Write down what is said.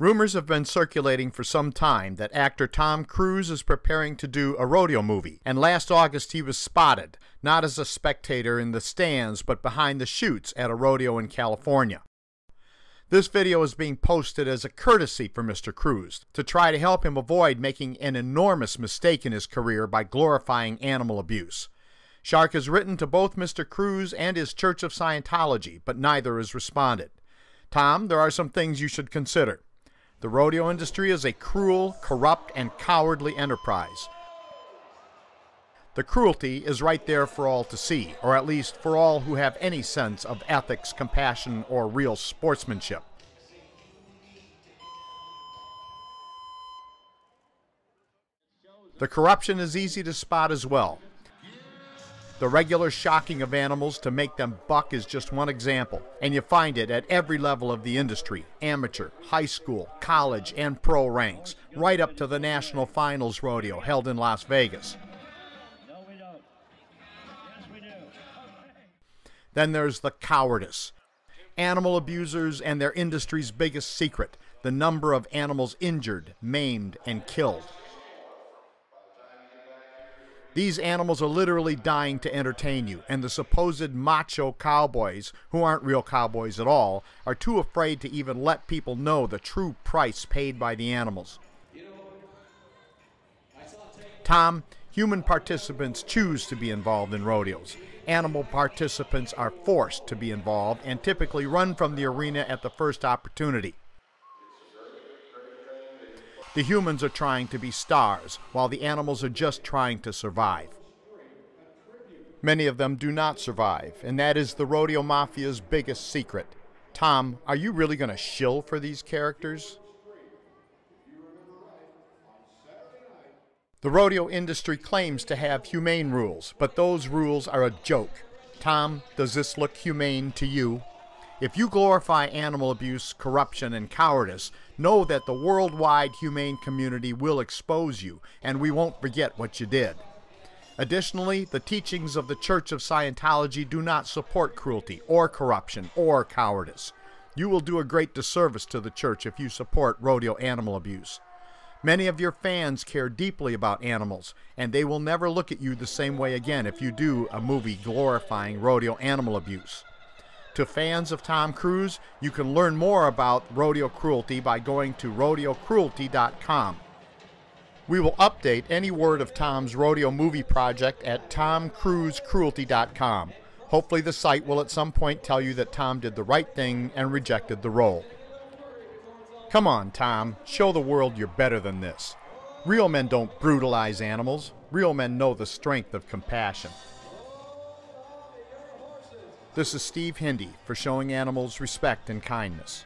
Rumors have been circulating for some time that actor Tom Cruise is preparing to do a rodeo movie, and last August he was spotted, not as a spectator in the stands, but behind the chutes at a rodeo in California. This video is being posted as a courtesy for Mr. Cruise to try to help him avoid making an enormous mistake in his career by glorifying animal abuse. Shark has written to both Mr. Cruise and his Church of Scientology, but neither has responded. Tom, there are some things you should consider. The rodeo industry is a cruel, corrupt, and cowardly enterprise. The cruelty is right there for all to see, or at least for all who have any sense of ethics, compassion, or real sportsmanship. The corruption is easy to spot as well. The regular shocking of animals to make them buck is just one example, and you find it at every level of the industry amateur, high school, college, and pro ranks, right up to the National Finals Rodeo held in Las Vegas. Then there's the cowardice. Animal abusers and their industry's biggest secret the number of animals injured, maimed, and killed. These animals are literally dying to entertain you, and the supposed macho cowboys, who aren't real cowboys at all, are too afraid to even let people know the true price paid by the animals. Tom, human participants choose to be involved in rodeos. Animal participants are forced to be involved and typically run from the arena at the first opportunity. The humans are trying to be stars, while the animals are just trying to survive. Many of them do not survive, and that is the rodeo mafia's biggest secret. Tom, are you really going to shill for these characters? The rodeo industry claims to have humane rules, but those rules are a joke. Tom, does this look humane to you? If you glorify animal abuse, corruption, and cowardice, know that the worldwide humane community will expose you, and we won't forget what you did. Additionally, the teachings of the Church of Scientology do not support cruelty, or corruption, or cowardice. You will do a great disservice to the church if you support rodeo animal abuse. Many of your fans care deeply about animals, and they will never look at you the same way again if you do a movie glorifying rodeo animal abuse. To fans of Tom Cruise, you can learn more about rodeo cruelty by going to rodeocruelty.com. We will update any word of Tom's rodeo movie project at tomcruisecruelty.com. Hopefully, the site will at some point tell you that Tom did the right thing and rejected the role. Come on, Tom, show the world you're better than this. Real men don't brutalize animals, real men know the strength of compassion. This is Steve Hindi for showing animals respect and kindness.